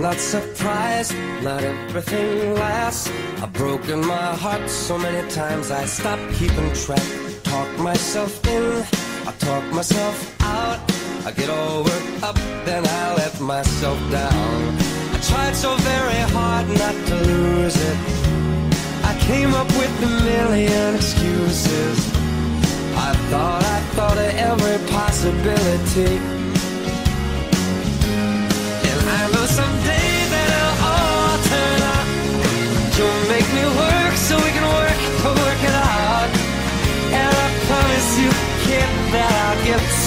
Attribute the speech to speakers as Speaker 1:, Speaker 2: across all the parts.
Speaker 1: Not surprised, not everything lasts. I've broken my heart so many times I stopped keeping track. Talk myself in, I talk myself out. I get all worked up, then I let myself down. I tried so very hard not to lose it. I came up with a million excuses. I thought I thought of every possibility.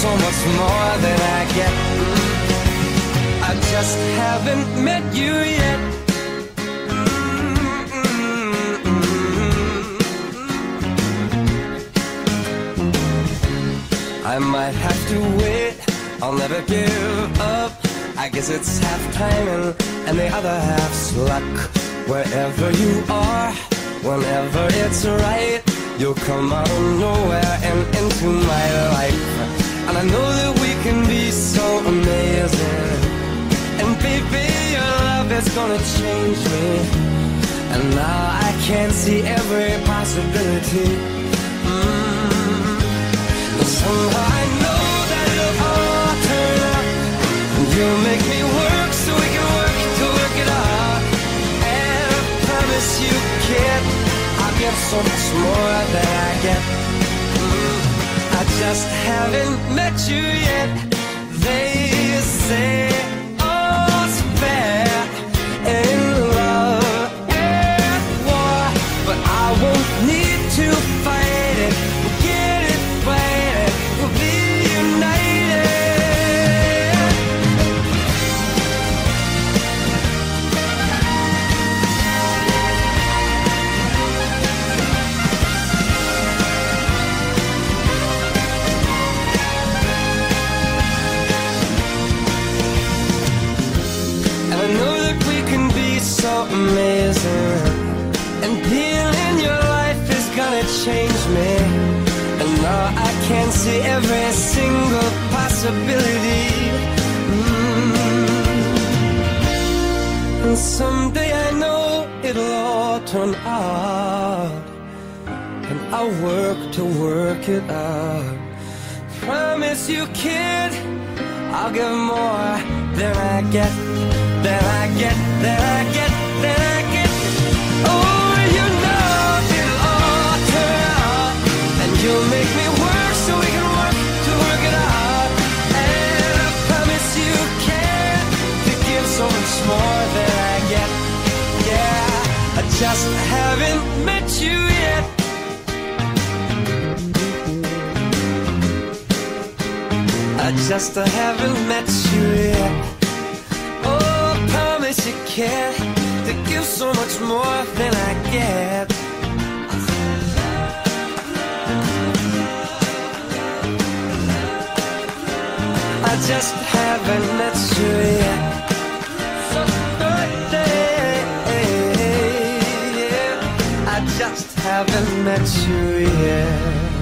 Speaker 1: So much more than I get. I just haven't met you yet. Mm-hmm. I might have to wait, I'll never give up. I guess it's half timing and the other half's luck. Wherever you are, whenever it's right, you'll come out of nowhere and into my life. And I know that we can be so amazing. And baby, your love is gonna change me. And now I can see every possibility. Mm. But somehow I know that it'll all turn out. And you'll make me work so we can work to work it out. And I promise you, kid, I'll get so much more than I get. Just haven't met you yet. They can see every single possibility. Mm. And someday I know it'll all turn out. And I'll work to work it out. Promise you, kid, I'll give more than I get, than I get, than I get, just haven't met you yet. I just haven't met you yet. Oh, I promise you can to give so much more than I get. I just haven't met haven't met you yet.